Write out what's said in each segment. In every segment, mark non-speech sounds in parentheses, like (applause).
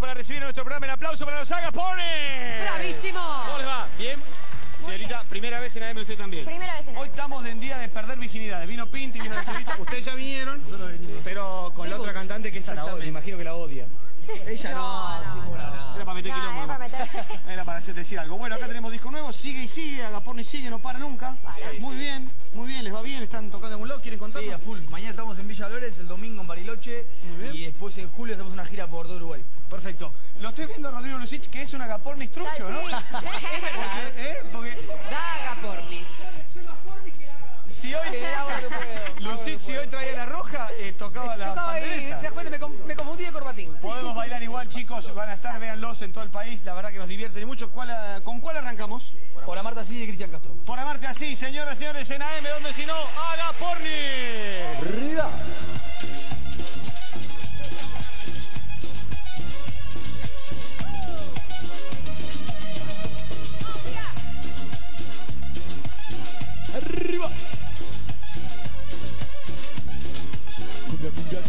para recibir a nuestro programa. El aplauso para los Agapones. ¡Bravísimo! ¿Cómo les va? ¿Bien? Señorita, primera vez en AM usted también. Primera vez en Hoy AM. estamos en día de perder virginidad. Vino Pinti, vino la señorita. Ustedes ya vinieron, pero con la otra cantante que esta la odia. Imagino que la odia. Ella no, simula nada. Era para meter No, quilombo. era para meter- (laughs) Era para hacer decir algo. Bueno, acá tenemos disco nuevo. Sigue y sigue. Agaporni sigue, no para nunca. Muy bien, muy bien. Les va bien. Están tocando en algún lado. ¿Quieren Sí, contarnos? a full. Mañana estamos en Villa Dolores, el domingo en Bariloche Muy bien. y después en julio hacemos una gira por todo Uruguay. Perfecto. Lo estoy viendo a Rodrigo Lucich, que es un agaporni trucho, ¿no? Sí. (laughs) ¿eh? Porque Daga pornis. (laughs) si hoy... Si hoy traía la roja, eh, tocaba la Tocaba ahí, te pandereta. das cuenta, me, com- me confundí de corbatín. Podemos bailar igual, (laughs) chicos. Van a estar, véanlos en todo el país. La verdad que nos divierten mucho. ¿Cuál, eh, ¿Con cuál arrancamos? Por la Marta sí y Cristian Castro. Por amarte así, señoras y señores, en AM, donde si no, haga porni. ¡Arriba!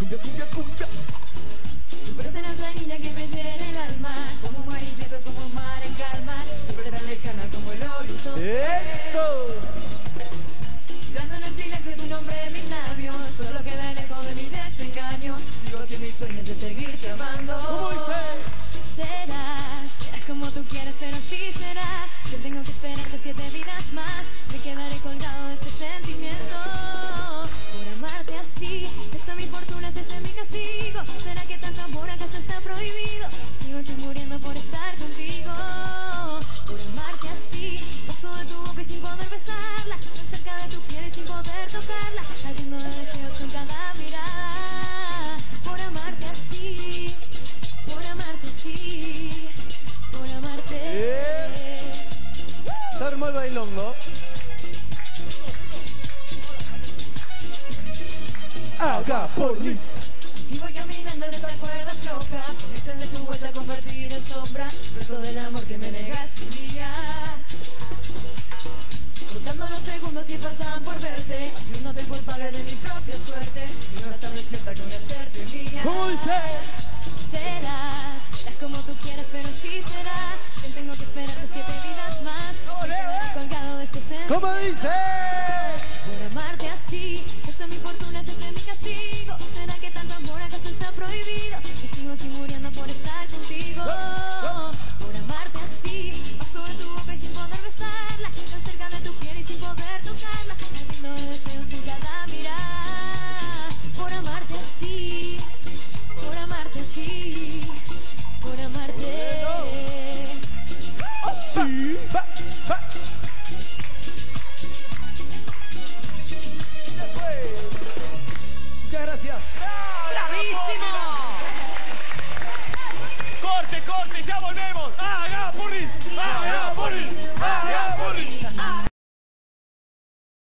Cumbia, cumbia, cumbia, de tu boca y sin poder besarla. Cerca de tu piel y sin poder tocarla. Ardiendo de deseos con cada mirada. Por amarte así. Por amarte así, por amarte. Se armó el bailongo. Haga pornis. Si Por amarte así, esta es mi fortuna, ese es mi castigo. ¿Será que tanto amor acaso está prohibido? Y sigo aquí muriendo por estar contigo. Por amarte así, paso de tu boca y sin poder besarla. Tan cerca de tu piel y sin poder tocarla. Ardiendo de deseos con cada mirada. Por amarte así, por amarte así, por amarte. Sí. Corte, ya volvemos. Haga porni. Haga